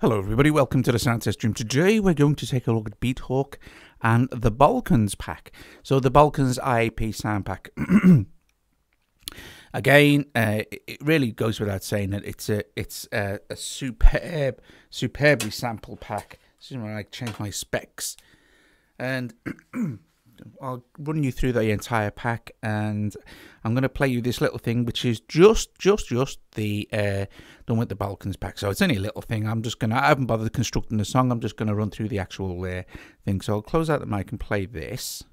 Hello, everybody. Welcome to the Sound Test Room. Today, we're going to take a look at Beathawk and the Balkans pack. So, the Balkans IAP sound pack. Again, uh, it really goes without saying that it's a it's a, a superb, superbly sampled pack. This is when I change my specs, and I'll run you through the entire pack, and I'm going to play you this little thing, which is just, just, just the uh, done with the Balkans pack. So it's only a little thing. I'm just gonna. I haven't bothered constructing the song. I'm just going to run through the actual uh, thing. So I'll close out the mic and play this.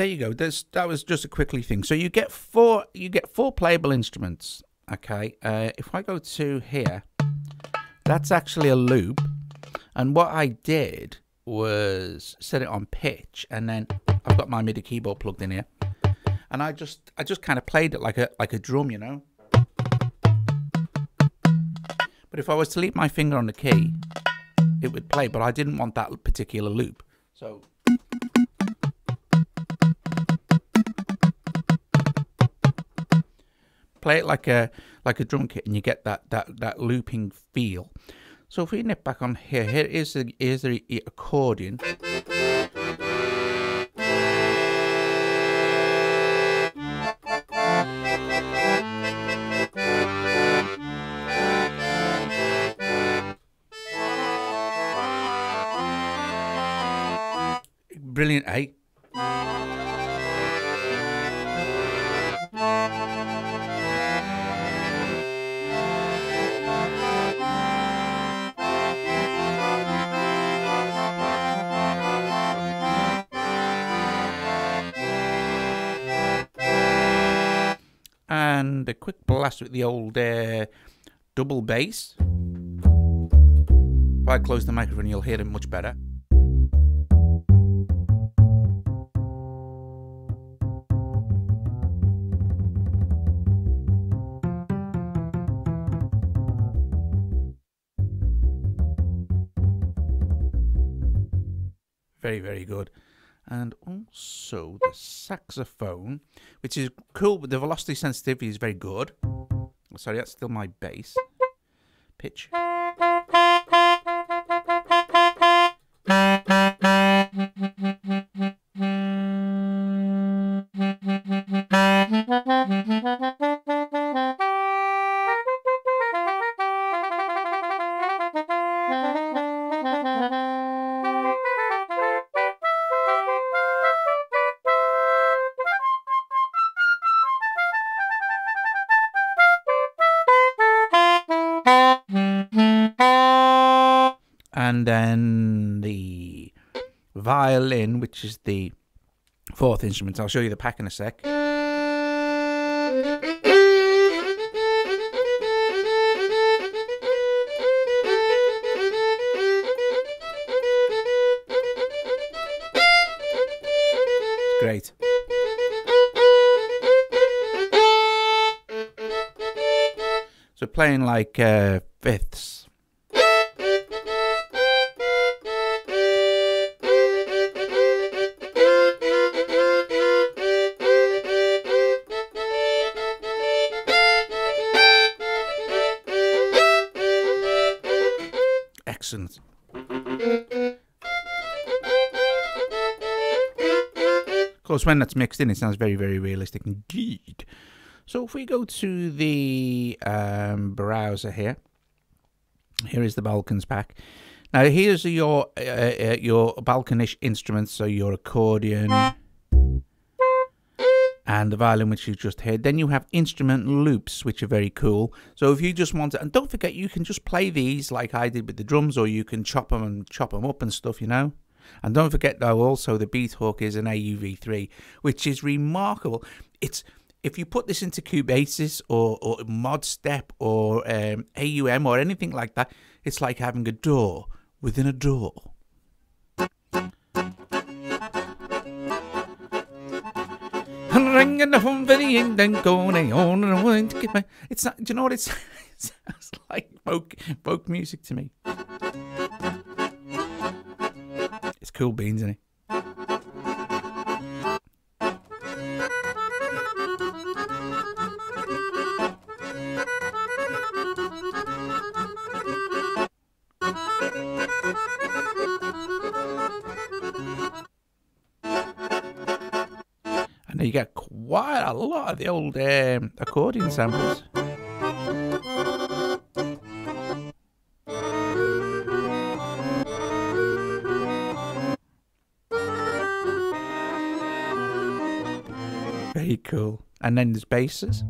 There you go. There's, that was just a quickly thing. So you get four you get four playable instruments. Okay. Uh, if I go to here, that's actually a loop. And what I did was set it on pitch, and then I've got my MIDI keyboard plugged in here, and I just I just kind of played it like a like a drum, you know. But if I was to leave my finger on the key, it would play. But I didn't want that particular loop, so play it like a like a drum kit and you get that that that looping feel. So if we nip back on here here is the is the accordion. Brilliant eh and a quick blast with the old uh, double bass. If I close the microphone, you'll hear it much better. Very, very good and also the saxophone, which is cool, but the velocity sensitivity is very good. Sorry, that's still my bass. Pitch. And then the violin, which is the fourth instrument. I'll show you the pack in a sec. Great. So playing like uh, fifths Excellent. course, when that's mixed in, it sounds very, very realistic indeed. So if we go to the um, browser here, here is the Balkans pack. Now here's your uh, uh, your Balkanish instruments, so your accordion and the violin which you just heard. Then you have instrument loops, which are very cool. So if you just want to, and don't forget, you can just play these like I did with the drums, or you can chop them and chop them up and stuff, you know. And don't forget though, also the Beathawk is an AUV3, which is remarkable. It's if you put this into Cubasis or, or ModStep or um, AUM or anything like that, it's like having a door within a door. Ringing the phone for the England going on and on to get my. It's not. Do you know what it's? It sounds like folk folk music to me. It's cool beans, isn't it? Of the old um, accordion samples. Very cool. And then there's basses.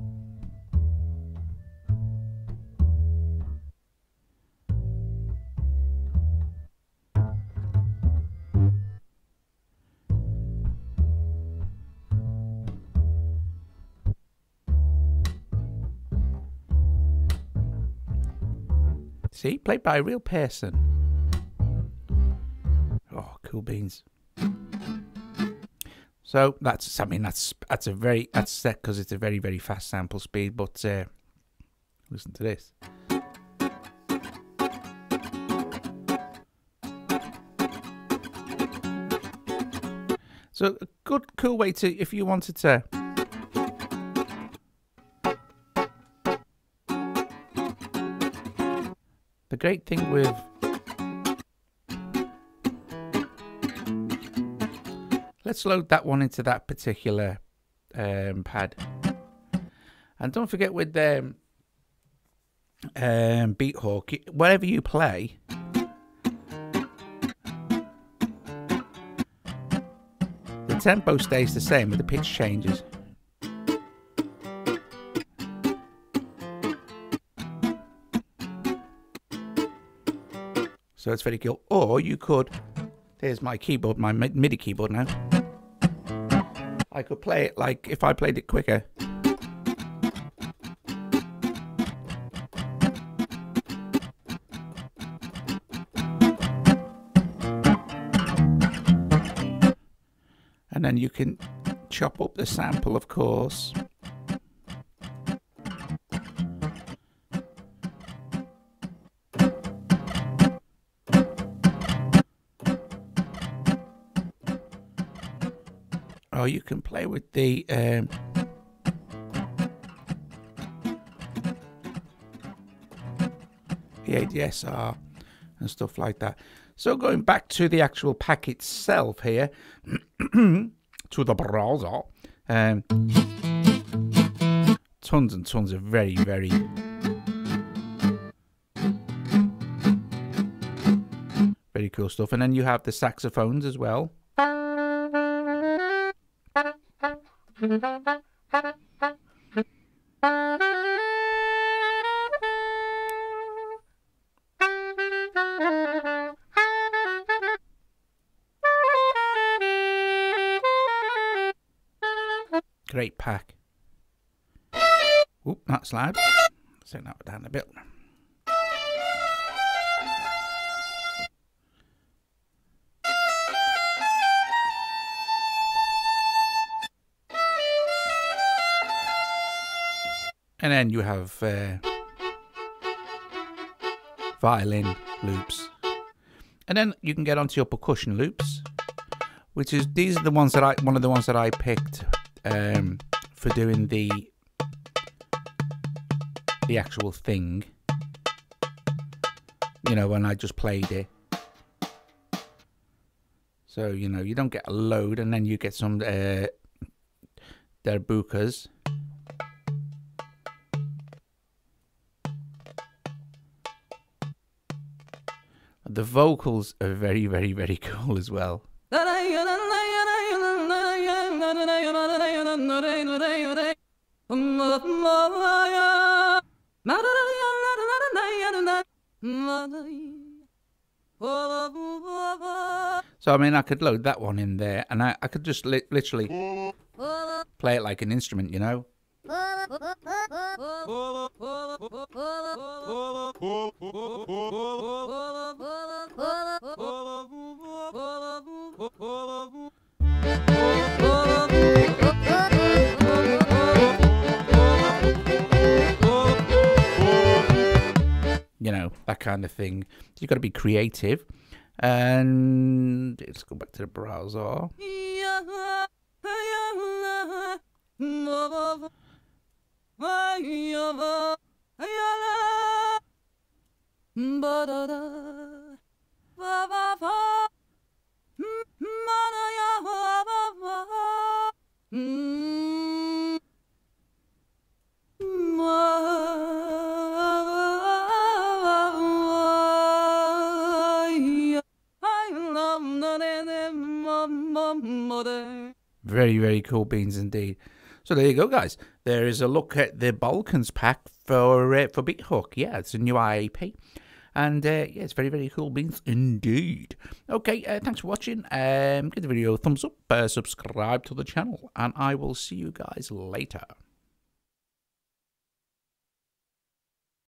See, played by a real person. Oh, cool beans. So that's, I mean, that's that's a very that's set because it's a very very fast sample speed. But uh, listen to this. So a good cool way to if you wanted to The great thing with let's load that one into that particular um, pad. And don't forget with the um, um, Beathawk, wherever you play, the tempo stays the same, but the pitch changes. So it's very cool. Or you could, there's my keyboard, my MIDI keyboard now. I could play it like if I played it quicker. And then you can chop up the sample, of course. Or you can play with the um, the ADSR and stuff like that. So going back to the actual pack itself here, to the browser, um, tons and tons of very, very very cool stuff. And then you have the saxophones as well. Great pack. Oop, that's loud. Set that down a bit. And then you have uh, violin loops. And then you can get onto your percussion loops, which is these are the ones that I one of the ones that I picked um, for doing the the actual thing. You know, when I just played it. So, you know, you don't get a load and then you get some uh, derbukas. The vocals are very, very, very cool as well. So I mean, I could load that one in there, and I, I could just li literally play it like an instrument, you know. You know, that kind of thing. You've got to be creative. And let's go back to the browser. Very, very cool beans indeed. So there you go, guys. There is a look at the Balkans pack for uh, for BeatHawk. Yeah, it's a new IAP. And uh, yeah, it's very, very cool beans indeed. Okay, uh, thanks for watching. Um, give the video a thumbs up, uh, subscribe to the channel, and I will see you guys later.